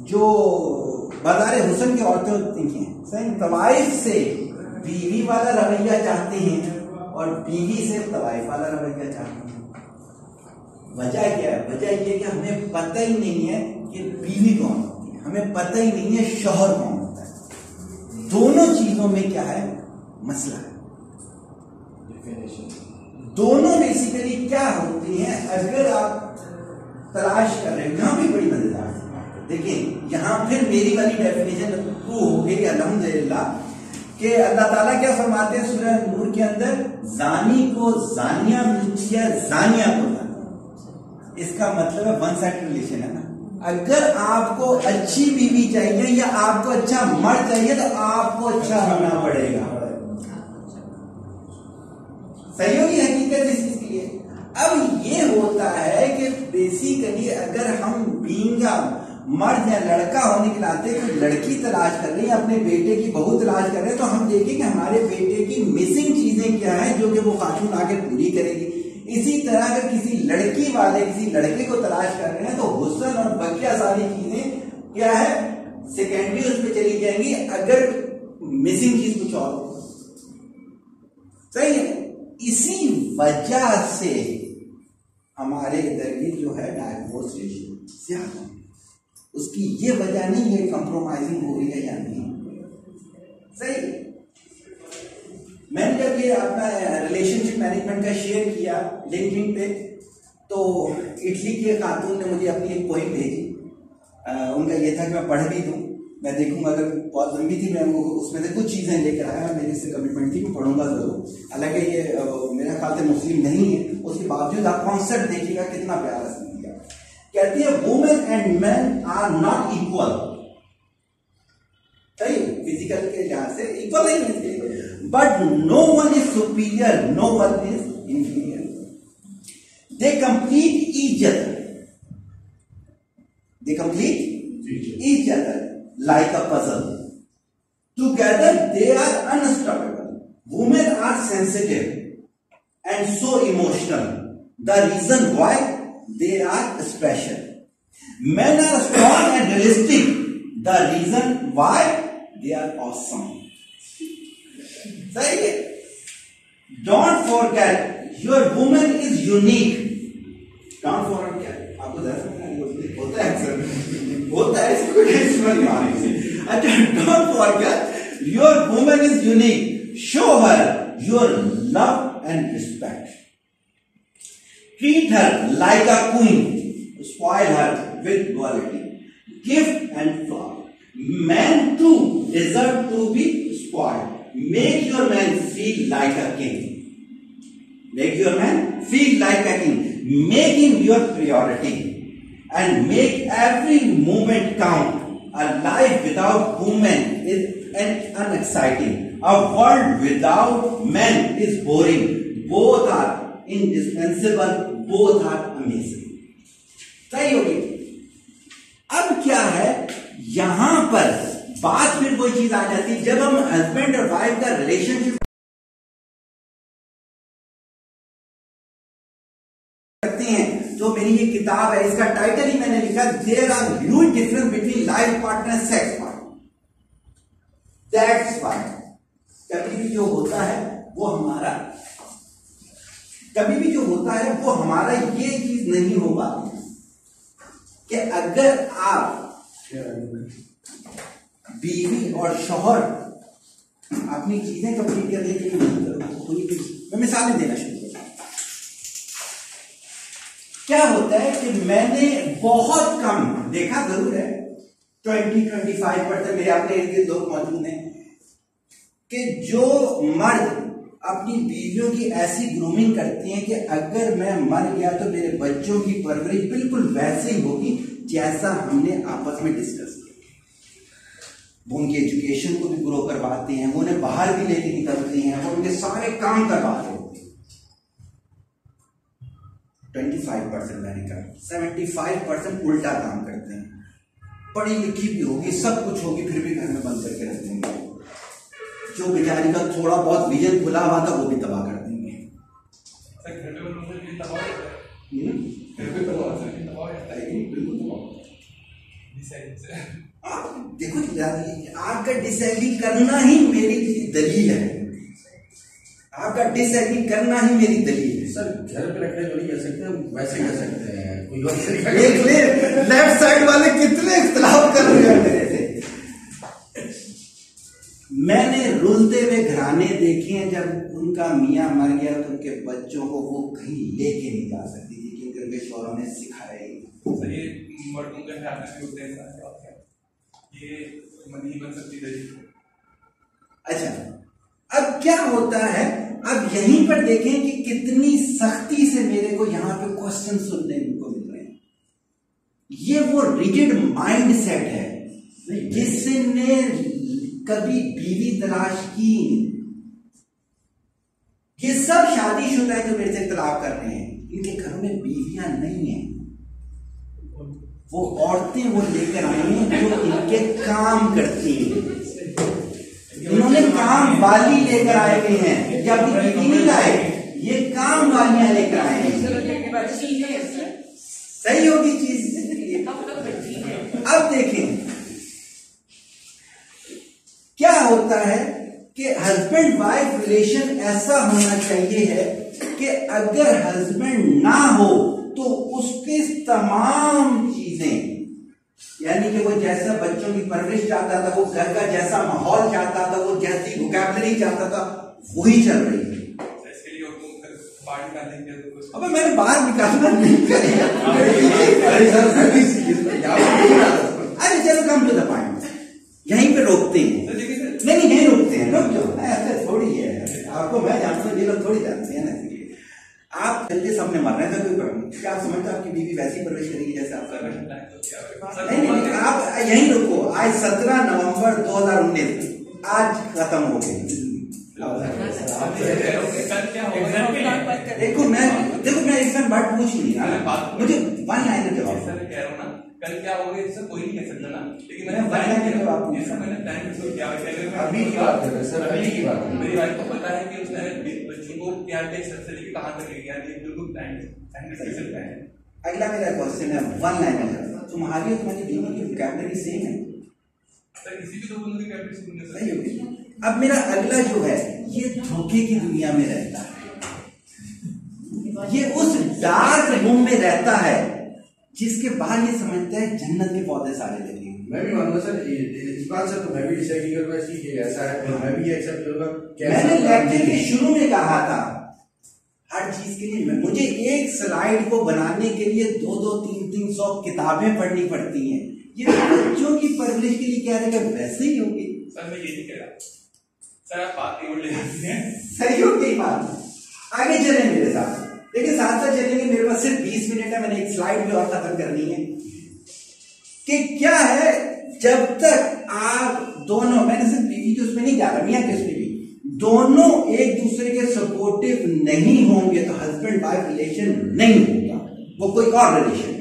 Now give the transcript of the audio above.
जो बाज़ार हुसन की औरतें होती हैं सही तवाइफ से बीवी वाला रवैया चाहते हैं और बीवी से तवाइफ वाला रवैया चाहते हैं। वजह क्या है? वजह यह कि हमें पता ही नहीं है कि बीवी कौन होती है। हमें पता ही नहीं है शोहर कौन होता है। दोनों चीज़ों में क्या है? मसला है। दोनों बेसिकली क्या होती हैं? अगर आप तलाश कर रहे हैं। यहाँ भी बड़ी मज़ेदार देखिए, यहाँ फिर मेरी वाली डेफिनेशन प्रूव हो गई अल्हम्दुलिल्लाह कि अल्लाह ताला क्या फरमाते हैं सूरह नूर के अंदर? जानी को जानिया मिलती है, जानिया को जानिया। इसका मतलब है वन साइड रिलेशन है ना? अगर आपको अच्छी बीवी चाहिए या आपको अच्छा मर्द चाहिए तो आपको अच्छा होना पड़ेगा। सही होगी हकीकत इस चीज़ के लिए? अब ये होता है बेसिकली अगर हम बींगा मर्द या लड़का होने के नाते कोई लड़की तलाश कर रहे हैं, अपने बेटे की बहू तलाश कर रहे हैं तो हम देखेंगे हमारे बेटे की मिसिंग चीज़ें क्या है जो कि वो खातून आगे पूरी करेगी। इसी तरह अगर किसी लड़की वाले, किसी लड़के को तलाश कर रहे हैं तो हुसन और बकिया सारी चीज़ें क्या है? सेकेंडरी उस पर चली जाएँगी, अगर मिसिंग चीज़ कुछ और सही है? इसी वजह से हमारे इधर की जो है डायवोर्स रेशियो ज़्यादा उसकी ये वजह नहीं है कंप्रोमाइजिंग हो रही है या नहीं। सही। मैंने जब ये अपना रिलेशनशिप मैनेजमेंट का शेयर किया लिंकिंग पे तो इटली के खातून ने मुझे अपनी एक पोइम भेजी। उनका ये था कि मैं पढ़ भी दूँ, मैं देखूँगा अगर बहुत लंबी थी मैं उसमें से कुछ चीज़ें लेकर आया मेरी इससे कमिटमेंट थी मैं पढ़ूँगा ज़रूर हालाँकि ये मेरा ख्याल से मुस्लिम नहीं है उसके बावजूद आप कॉन्सेप्ट देखिएगा कितना प्यारा दिया कहती है women and man are not equal सही फ़िज़िकल के लिहाज से इक्वल नहीं है But no one is superior, no one is inferior. They complete each other. They complete each other like a puzzle. sensitive and so emotional. The reason why they are special. Men are strong and realistic. The reason why they are awesome. सही है don't forget your women is unique don't forget आपको होता है अक्सर होता है इसको tension नहीं अच्छा don't forget your women is unique show her your love and respect. Treat her like a queen. Spoil her with duality, gift and flaw. Men too deserve to be spoiled. Make your man feel like a king. Make your man feel like a king. Make him your priority. And make every moment count. A life without women is an unexciting A world without men is boring. Both are indispensable. Both are amazing. सही हो होगी अब क्या है यहाँ पर बात फिर कोई चीज़ आ जाती है जब हम हस्बैंड और वाइफ का रिलेशनशिप करते हैं जो मेरी ये किताब है, इसका टाइटल ही मैंने लिखा there are huge difference between life partner sex partner that's why कभी भी जो होता है, वो हमारा। कभी भी जो होता है, वो हमारा ये चीज़ नहीं हो पाती। कि अगर आप बीवी और शोहर अपनी चीज़ें कंप्लीट करने के लिए मैं मिसालें देना शुरू कर क्या होता है कि मैंने बहुत कम, देखा ज़रूर है, ट्वेंटी ट्वेंटी फाइव परसेंट मेरे अपने इर्द लोग मौजूद हैं। कि जो मर्द अपनी बीवियों की ऐसी ग्रूमिंग करती हैं कि अगर मैं मर गया तो मेरे बच्चों की परवरिश बिल्कुल वैसे ही होगी जैसा हमने आपस में डिस्कस किया। वो उनकी एजुकेशन को भी ग्रो करवाते हैं, वो उन्हें बाहर भी लेके निकलते हैं, वो उनके सारे काम करवाते होते हैं। ट्वेंटी फाइव परसेंट मैंने सेवेंटी फाइव परसेंट उल्टा काम करते हैं। पढ़ी लिखी भी होगी, सब कुछ होगी, फिर भी जो बेचारी का थोड़ा बहुत विजन खुला हुआ था वो भी तबाह कर देंगे। देखो आपका डिसएग्री करना ही मेरी दलील है। आपका डिसएग्री करना ही मेरी दलील है। सर घर पे रखने को नहीं कह सकते हम वैसे कह सकते हैं। कोई और लेफ़्ट साइड वाले कितने इख्तलाफ कर रहे हैं। मैंने रुलते हुए घराने देखे हैं जब उनका मियाँ मर गया तो उनके बच्चों को वो कहीं लेके नहीं जा सकती थी क्योंकि उनके शोरों ने सिखाया ही अच्छा अब क्या होता है? अब यहीं पर देखें कि कितनी सख्ती से मेरे को यहाँ पे क्वेश्चन सुनने को मिल रहे हैं। ये वो रिजिड माइंड सेट है जिसने कभी बीवी तलाश की ये सब शादीशुदा है जो मेरे से इतलाफ कर रहे हैं इनके घरों में बीवियाँ नहीं है। वो औरतें वो लेकर आई हैं जो इनके काम करती हैं। इन्होंने काम वाली लेकर आए हुए हैं। या अपनी बीवी नहीं लाए ये काम वालियाँ लेकर आए हैं। सही होगी चीज़ अब देखें क्या होता है कि हस्बैंड वाइफ रिलेशन ऐसा होना चाहिए है कि अगर हस्बैंड ना हो तो उसके तमाम चीज़ें यानी कि वो जैसा बच्चों की परवरिश चाहता था वो घर का जैसा माहौल चाहता था वो जैसी वोकेबलरी चाहता था वही चल रही है अब मैंने बाहर निकालना नहीं करेगा अरे चलो कम टू द पॉइंट यहीं पे रोकते हैं नहीं नहीं यहीं रोकते हैं रुक जाओ ऐसा थोड़ी है आपको मैं जानता हूँ ये लोग थोड़ी जानते हैं ना आप जल्दी सामने मर रहे हैं तो कोई प्रॉब्लम क्या आप समझते आपकी बीवी वैसी परवरिश करेगी जैसे आप कर रहे हैं? नहीं नहीं आप यहीं रुको। आज सत्रह नवंबर 2019 आज खत्म हो गई। देखो मैं देखो मैं एक बात पूछ नहीं मुझे वन कल क्या हो गया इससे कोई नहीं कह सकता ना। लेकिन मैंने बताया कि आप जैसा मैंने प्लान किया क्या है अभी की बात कर रहे सर अभी की बात मेरी वाइफ को पता है कि उसने बच्चों को प्यार के सर से लेके कहाँ तक ले गया ये बिल्कुल प्लान है। अगला मेरा क्वेश्चन है वन लाइन तुम्हारी और तुम्हारी बीवी की वोकैबुलरी सेम है? सर किसी भी दो बंदों की वोकैबुलरी सही होगी। अब मेरा अगला जो है ये धोखे की दुनिया में रहता है। ये उस डार्क रूम में रहता है जिसके बाद ये समझता है जन्नत के पौधे सारे लगे मैं भी मानूँगा सर इस बात से तो मैं भी डिसएग्री करूँगा इसकी ऐसा है तो मैं भी एक्सेप्ट करूँगा मैंने लेक्चर के शुरू में कहा था हर चीज़ के लिए मैं मुझे एक स्लाइड को बनाने के लिए दो दो तीन तीन सौ किताबें पढ़नी पड़ती हैं। ये बच्चों की परवरिश के लिए कह रहे हैं वैसे ही होगी। सर मैं ये नहीं कह रहा। सर आप बात नहीं उल्टे हैं। सही होगी बात। आगे चले मेरे साथ। लेकिन साथ साथ चलेंगे मेरे पास सिर्फ़ बीस मिनट है, मैंने एक स्लाइड भी और खत्म करनी है। कि क्या है, जब तक आप दोनों, मैंने सिर्फ़ बीवी के उसमें नहीं रहा मियाँ के उसमें भी, दोनों एक दूसरे के सपोर्टिव नहीं होंगे तो हस्बैंड वाइफ रिलेशन नहीं होगा। वो कोई और रिलेशन